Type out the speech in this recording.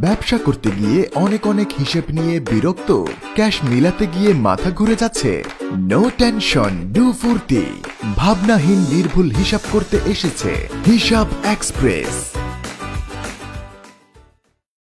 ব্যবসা করতে গিয়ে অনেক অনেক হিসেব নিয়ে বিরক্ত। ক্যাশ মিলাতে গিয়ে মাথা ঘুরে যাচ্ছে। নো টেনশন ডু ফুর্তি। ভাবনাহীন নির্ভুল হিসাব করতে এসেছে। হিসাব এক্সপ্রেস।